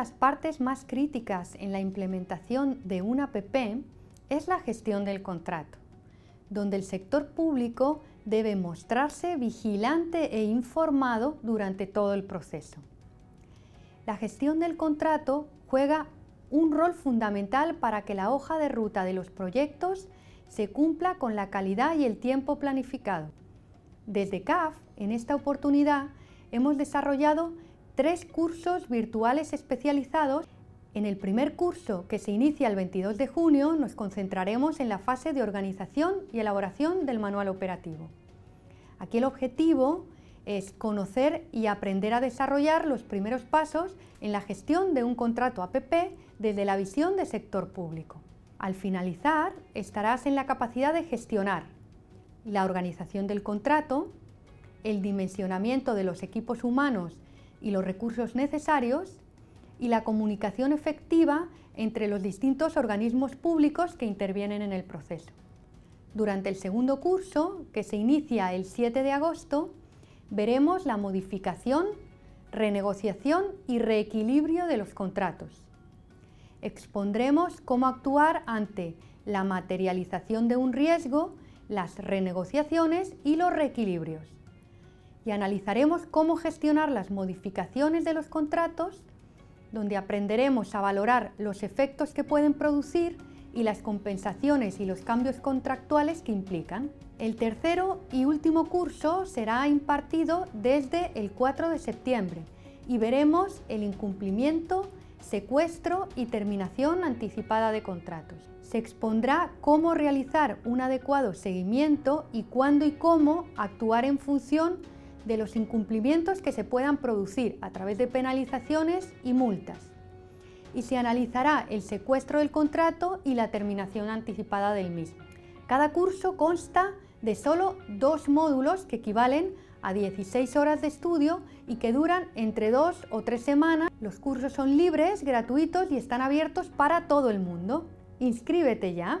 las partes más críticas en la implementación de una APP es la gestión del contrato, donde el sector público debe mostrarse vigilante e informado durante todo el proceso. La gestión del contrato juega un rol fundamental para que la hoja de ruta de los proyectos se cumpla con la calidad y el tiempo planificado. Desde CAF, en esta oportunidad, hemos desarrollado tres cursos virtuales especializados. En el primer curso, que se inicia el 22 de junio, nos concentraremos en la fase de organización y elaboración del manual operativo. Aquí el objetivo es conocer y aprender a desarrollar los primeros pasos en la gestión de un contrato APP desde la visión de sector público. Al finalizar, estarás en la capacidad de gestionar la organización del contrato, el dimensionamiento de los equipos humanos y los recursos necesarios y la comunicación efectiva entre los distintos organismos públicos que intervienen en el proceso. Durante el segundo curso, que se inicia el 7 de agosto, veremos la modificación, renegociación y reequilibrio de los contratos. Expondremos cómo actuar ante la materialización de un riesgo, las renegociaciones y los reequilibrios. Y analizaremos cómo gestionar las modificaciones de los contratos, donde aprenderemos a valorar los efectos que pueden producir y las compensaciones y los cambios contractuales que implican. El tercero y último curso será impartido desde el 4 de septiembre y veremos el incumplimiento, secuestro y terminación anticipada de contratos. Se expondrá cómo realizar un adecuado seguimiento y cuándo y cómo actuar en función de los incumplimientos que se puedan producir a través de penalizaciones y multas y se analizará el secuestro del contrato y la terminación anticipada del mismo. Cada curso consta de solo dos módulos que equivalen a 16 horas de estudio y que duran entre dos o tres semanas. Los cursos son libres, gratuitos y están abiertos para todo el mundo. ¡Inscríbete ya!